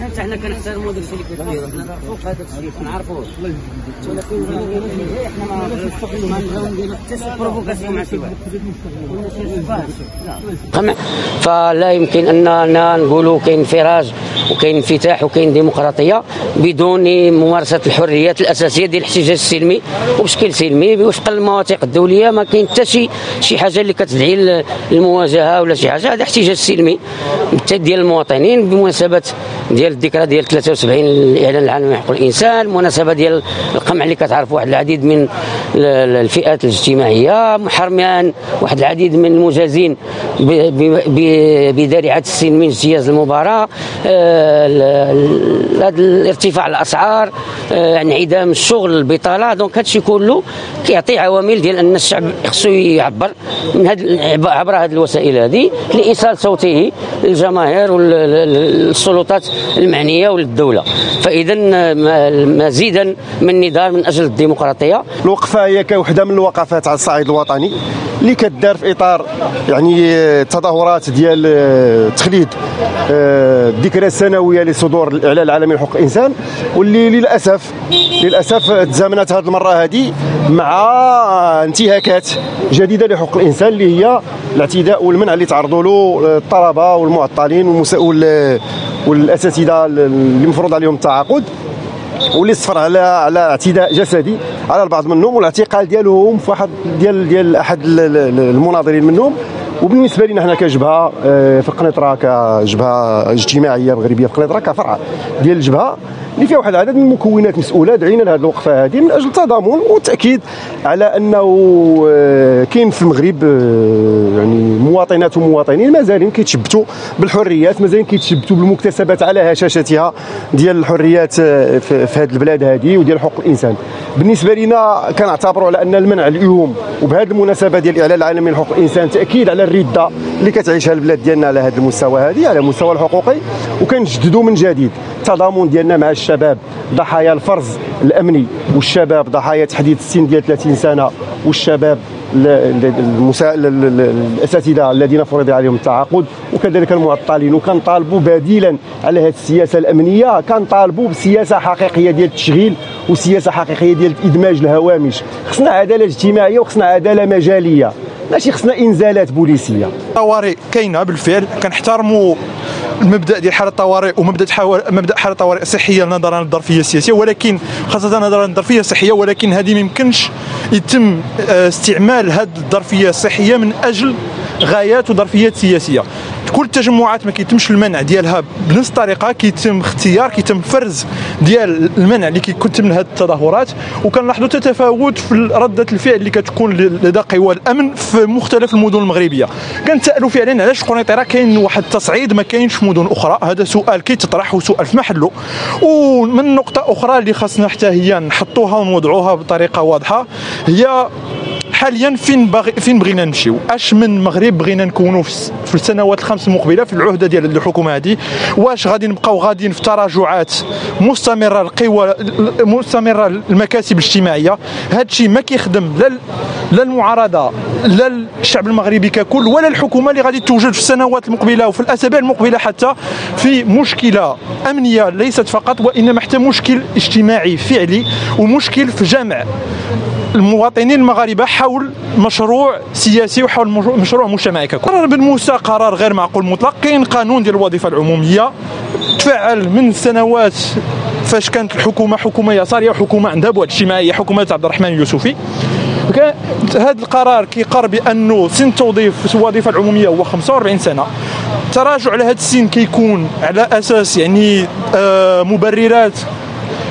حتى حنا كنحترموا داكشي اللي كيدير حنا فوق هذاك الشيء ولكن حنا ما نبغيو نديرو حتى شي provocation مع شي واحد. فلا يمكن اننا نقولوا كاين انفراج وكاين انفتاح وكاين ديمقراطية بدون ممارسة الحريات الأساسية ديال الاحتجاج السلمي. وبشكل سلمي وفقا للمواثيق الدولية ما كاين حتى شي شي حاجة اللي كتدعي للمواجهه ولا شي حاجة. هذا احتجاج سلمي. ديال المواطنين بمناسبة ديال الذكرى ديال 73 الإعلان العالمي لحقوق الإنسان المناسبه ديال القمع اللي كتعرف واحد العديد من الفئات الاجتماعية محرمان واحد العديد من المجازين بذريعة السن من اجتياز المباراة. آه، هذا الارتفاع الأسعار آه، انعدام الشغل البطالة دونك هادشي كله كيعطي عوامل ديال أن الشعب خصو يعبر من هاد عبر هذه الوسائل هذه لإيصال صوته للجماهير والسلطات المعنية وللدولة. فاذا مزيدا من نضال من أجل الديمقراطية. الوقفة هي كوحدة من الوقفات على الصعيد الوطني اللي كدار في إطار يعني التظاهرات ديال آه، تخليد آه، الذكرى السنويه لصدور الإعلان العالمي لحقوق الإنسان. واللي للأسف للأسف تزامنت هذه المرة هذه مع انتهاكات جديدة لحقوق الإنسان اللي هي الاعتداء والمنع اللي تعرضوا له الطلبة والمعطلين والأساتذة اللي مفروض عليهم التعاقد. واللي صفر على على اعتداء جسدي على البعض منهم والاعتقال ديالهم في واحد ديال ديال احد المناظرين منهم. وبالنسبة لنا حنا كجبهة آه، في قنيطره كجبهة اجتماعية مغربية في قنيطره كفرع ديال الجبهة اللي فيها واحد العدد من المكونات مسؤوله دعينا لهذه الوقفة هذه من أجل التضامن والتاكيد على أنه آه، كاين في المغرب آه، يعني مواطنات ومواطنين مازالين كيتشبتوا بالحريات مازالين كيتشبتوا بالمكتسبات على هشاشتها ديال الحريات في هذه البلاد هذه وديال حقوق الإنسان. بالنسبة لنا كنعتبروا على أن المنع اليوم وبهذه المناسبة ديال الاعلان العالمي لحقوق الإنسان تأكيد على الردة اللي كتعيشها البلاد ديالنا على هذا المستوى هذه على المستوى الحقوقي وكنجددوا من جديد. التضامن ديالنا مع الشباب ضحايا الفرز الأمني والشباب ضحايا تحديد السن ديال 30 سنة والشباب الأساتذة الذين فرض عليهم التعاقد وكذلك المعطلين. وكنطالبوا بديلا على هذه السياسة الأمنية كنطالبوا بسياسة حقيقية ديال التشغيل وسياسة حقيقية ديال إدماج الهوامش. خصنا عدالة اجتماعية وخصنا عدالة مجالية. ماشي خصنا إنزالات بوليسية. طوارئ كاينة بالفعل كنحترموا المبدأ ديال حالة الطوارئ ومبدأ مبدأ حالة الطوارئ صحية نظرا للظرفيه السياسيه ولكن خاصة نظرا للظرفيه الصحيه ولكن هذه ما يمكنش يتم آه، استعمال هذه الظرفيه الصحيه من أجل غايات وظرفيات سياسية. كل التجمعات ما كيتمش المنع ديالها بنفس الطريقة كيتم اختيار كيتم فرز ديال المنع اللي كيكتم من هذه التظاهرات. وكنلاحظوا تتفاوت في ردة الفعل اللي كتكون لدى قوى الأمن في مختلف المدن المغربية. كنتسألوا فعلا علاش قنيطرة كاين واحد التصعيد ما كاينش في مدن أخرى. هذا سؤال كيتطرح وسؤال في محله. ومن نقطة أخرى اللي خاصنا حتى هي نحطوها ونوضعوها بطريقة واضحة هي حاليا فين باغي فين بغينا نمشيو؟ أش من مغرب بغينا نكونوا في السنوات الخمس المقبلة في العهدة ديال الحكومة هذه واش غادي نبقاو غاديين في تراجعات مستمرة القوى مستمرة المكاسب الاجتماعية؟ هذا الشيء ما كيخدم لا لا المعارضة لا الشعب المغربي ككل ولا الحكومة اللي غادي توجد في السنوات المقبلة وفي الأسابيع المقبلة حتى في مشكلة أمنية ليست فقط وإنما حتى مشكل اجتماعي فعلي ومشكل في جمع. المواطنين المغاربة حول مشروع سياسي وحول مشروع مجتمعي ككل. قرار بن موسى قرار غير معقول مطلق كاين قانون ديال الوظيفة العمومية. تفعل من سنوات فاش كانت الحكومة حكومة يسارية وحكومة عندها بعد اجتماعي. حكومة عبد الرحمن اليوسفي. هذا القرار كيقر بأنه سن توظيف الوظيفة العمومية هو 45 سنة. التراجع على هذا السن كيكون على أساس يعني آه مبررات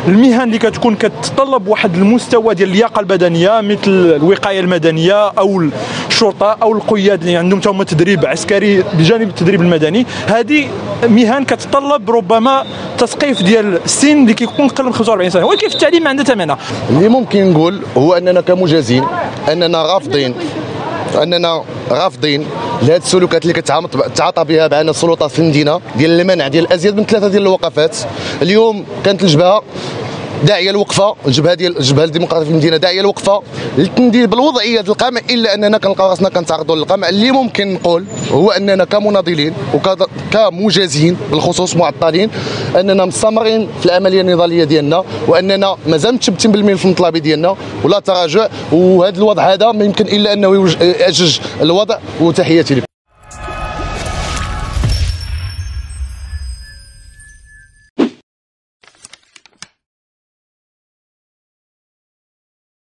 المهن اللي كتكون كتطلب واحد المستوى ديال اللياقة البدنية مثل الوقاية المدنية أو الشرطة أو القياد اللي عندهم تما تدريب عسكري بجانب التدريب المدني. هذه مهن كتطلب ربما تثقيف ديال السن اللي كيكون قل من 45 سنة. ولكن في التعليم ما عندها ثمنها؟ اللي ممكن نقول هو أننا كمجازين أننا رافضين أننا رافضين لهذه السلوكات اللي كتعاطى بها معنا السلطات في المدينة ديال المنع ديال أزيد من ثلاثة ديال الوقفات. اليوم كانت الجبهة داعيه الوقفة. الجبهه ديال الجبهه الديمقراطيه في المدينة داعيه الوقفة. للتنديد بالوضعية ديال القمع إلا أننا كنلقاو راسنا كنتعرضوا للقمع. اللي ممكن نقول هو أننا كمناضلين وكمجازين بالخصوص معطلين أننا مستمرين في العملية النضالية ديالنا وأننا مازال متشبتين في المطلب ديالنا ولا تراجع. وهذا الوضع هذا ما يمكن إلا أنه يعجج الوضع. وتحياتي لكم.